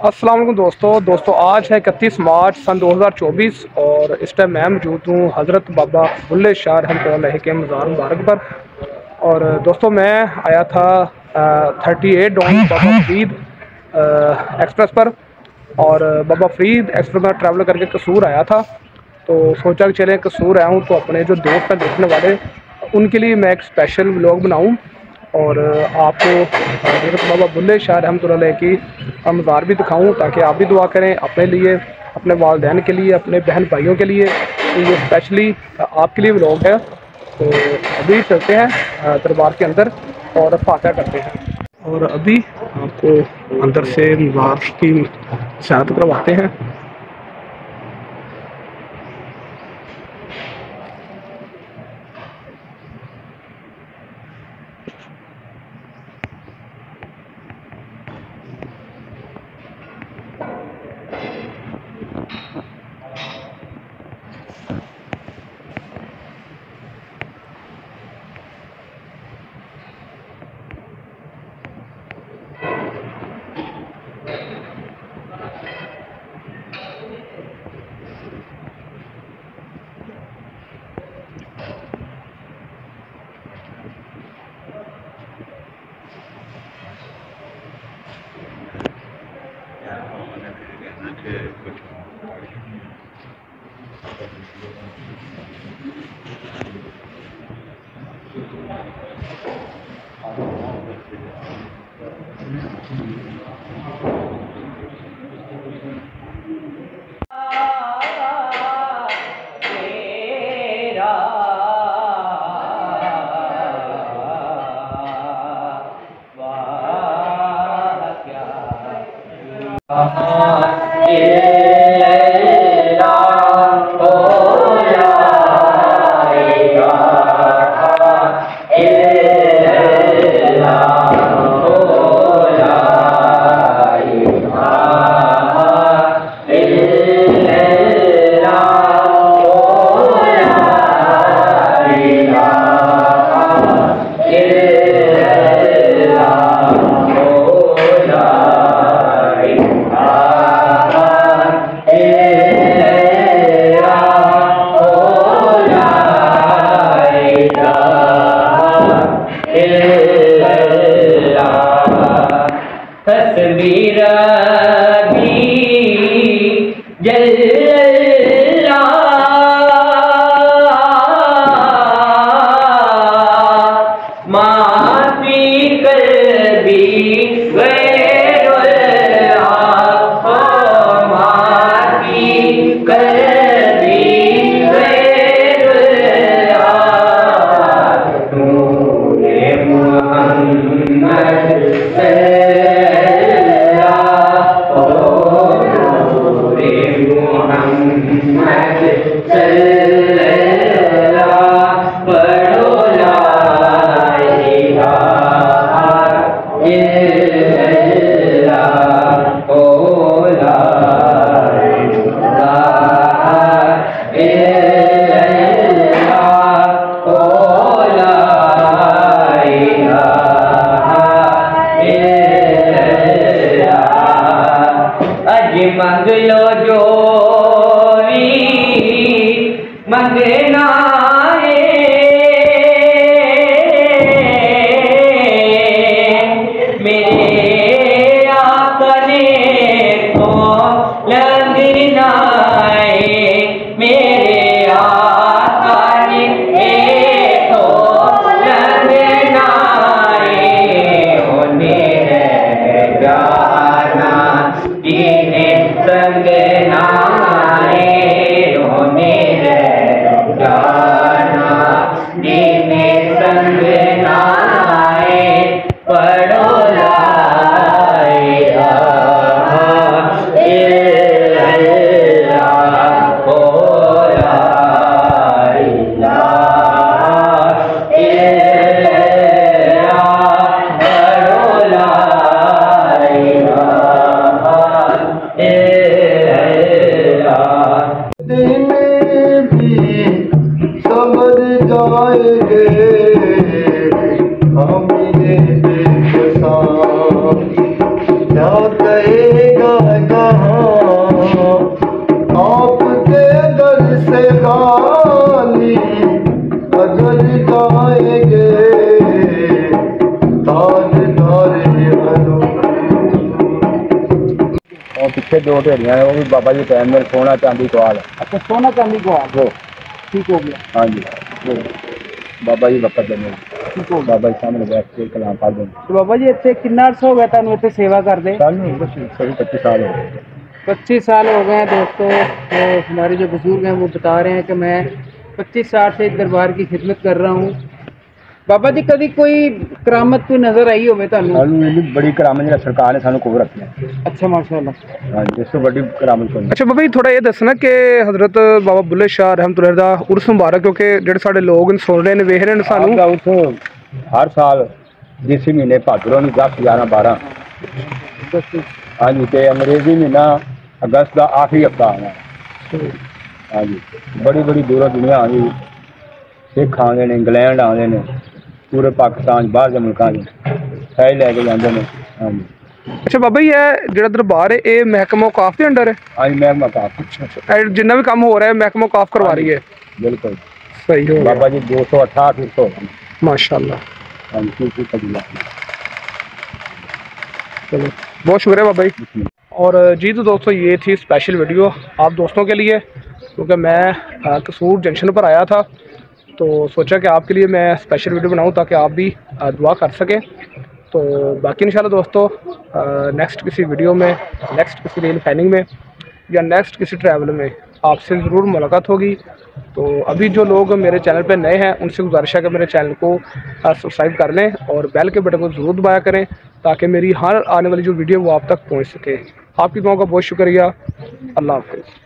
असलम दोस्तों दोस्तों, आज है इकतीस मार्च सन 2024 और इस टाइम मैं मौजूद हूँ हज़रत बाबा बुल्ले शाह रहमत के मज़ार मुबारक पर। और दोस्तों, मैं आया था thirty eight down Baba Farid express पर। और बाबा फरीद एक्सप्रेस में ट्रैवल करके कसूर आया था। तो सोचा कि चले कसूर आया हूँ तो अपने जो दोस्त हैं, देखने वाले, उनके लिए मैं एक स्पेशल ब्लॉग बनाऊँ। और आपको हज़रत बाबा बुल्ले शाह रहमत की मज़ार भी दिखाऊँ ताकि आप भी दुआ करें अपने लिए, अपने वालदेन के लिए, अपने बहन भाइयों के लिए। तो ये स्पेशली आपके लिए व्लॉग है। तो अभी चलते हैं दरबार के अंदर और फातह करते हैं। और अभी आपको अंदर से मज़ार की सयाहत करवाते हैं। क्या और पीछे दो ढेरियां हैं वो भी बाबा जी टाइम में सोना चांदी कवाल अच्छा सोना चांदी को आप वो ठीक हो गया हाँ जी वो ਬਾਬਾ ਜੀ ਵਕਤ ਦੇ ਨੇ ਠੀਕ ਹੋ ਗਿਆ ਬਾਬਾ ਜੀ ਸਾਹਮਣੇ ਬੈਠ ਕੇ ਕਲਾਮ ਪੜ੍ਹਦੇ ਨੇ तो बाबा जी ਇੱਥੇ ਕਿੰਨਾ ਅਰਸਾ ਹੋ ਗਿਆ ਤੁਹਾਨੂੰ ਇੱਥੇ ਸੇਵਾ ਕਰਦੇ ਸਾਨੂੰ ਬਸ ਸਹੀ 25 ਸਾਲ ਹੋ ਗਏ 25 साल हो गए हैं दोस्तों तो हमारे जो बुजुर्ग हैं वो बता रहे हैं कि मैं 25 साल से इस दरबार की खिदमत कर रहा हूँ ਬਾਬਾ ਜੀ ਕਦੀ ਕੋਈ ਕਰਾਮਤ ਕੋਈ ਨਜ਼ਰ ਆਈ ਹੋਵੇ ਤੁਹਾਨੂੰ? ਸਾਨੂੰ ਇੰਨੀ ਬੜੀ ਕਰਾਮਤ ਜਿਹੜਾ ਸਰਕਾਰ ਨੇ ਸਾਨੂੰ ਕੋਲ ਰੱਖਿਆ ਅੱਛਾ ਮਾਸ਼ਾਅੱਲਾ। ਹਾਂਜੀ ਇਸ ਤੋਂ ਵੱਡੀ ਕਰਾਮਤ ਕੋਈ ਨਹੀਂ। ਅੱਛਾ ਬਾਬਾ ਜੀ ਥੋੜਾ ਇਹ ਦੱਸਣਾ ਕਿ ਹਜ਼ਰਤ ਬਾਬਾ ਬੁੱਲੇ ਸ਼ਾਹ ਰਹਿਮਤੁਲਲਾਹ ਦਾ ਉਰਸ ਮੁਬਾਰਕ ਕਿਉਂਕਿ ਜਿਹੜੇ ਸਾਡੇ ਲੋਕ ਸੁਣ ਰਹੇ ਨੇ ਵੇਖ ਰਹੇ ਨੇ ਸਾਨੂੰ। ਆਪਦਾ ਹਰ ਸਾਲ ਦੇਸੀ ਮਹੀਨੇ ਭਾਦਰੋਂ ਨੂੰ 10 11 12 ਹਾਂਜੀ ਤੇ ਅੰਗਰੇਜ਼ੀ ਮਹੀਨਾ ਅਗਸਤ ਦਾ ਆਖਰੀ ਹਫਤਾ ਆਉਣਾ। ਹਾਂਜੀ ਬੜੀ ਬੜੀ ਦੂਰੋਂ ਦੁਨੀਆ ਆਉਂਦੀ ਸਿੱਖ ਆਉਂਦੇ ਨੇ ਇੰਗਲੈਂਡ ਆਉਂਦੇ ਨੇ। ਪੂਰੇ ਪਾਕਿਸਤਾਨ ਬਾਹਰ ਦੇ ਮੁਲਕਾਂ 'ਚ ਸਹਿ ਲੈ ਕੇ ਜਾਂਦੇ ਨੇ ਹਾਂਜੀ ਅੱਛਾ ਬਾਬਾ ਜੀ ਇਹ ਜਿਹੜਾ ਦਰਬਾਰ ਹੈ ਇਹ ਮਹਿਕਮਾ ਔਕਾਫ ਦੇ ਅੰਡਰ ਹੈ ਅੱਜ ਮੈਂ ਮਕਾਫ ਇਹ ਜਿੰਨਾ ਵੀ ਕੰਮ ਹੋ ਰਿਹਾ ਹੈ ਮਹਿਕਮਾ ਔਕਾਫ ਕਰਵਾ ਰਹੀ ਹੈ ਬਿਲਕੁਲ ਸਹੀ ਹੋ ਗਿਆ ਬਾਬਾ ਜੀ 268 ਤੋਂ माशाल्लाह ਹਾਂਜੀ ਕੀ ਕੀ ਕਬੀਲਾ चलो बहुत शुक्रिया बाबा जी और जी तो दोस्तों ये थी स्पेशल वीडियो आप दोस्तों के लिए क्योंकि मैं अ, कसूर जंक्शन पर आया था तो सोचा कि आपके लिए मैं स्पेशल वीडियो बनाऊँ ताकि आप भी दुआ कर सकें। तो बाकी इंशाल्लाह दोस्तों नेक्स्ट किसी वीडियो में नेक्स्ट किसी रेल फैनिंग में, या नेक्स्ट किसी ट्रैवल में आपसे ज़रूर मुलाकात होगी। तो अभी जो लोग मेरे चैनल पर नए हैं, उनसे गुजारिश है कि मेरे चैनल को सब्सक्राइब कर लें और बेल के बटन को ज़रूर दबाया करें ताकि मेरी हर आने वाली जो वीडियो वो आप तक पहुँच सके। आपकी दुआओं का बहुत शुक्रिया। अल्लाह हाफिज़।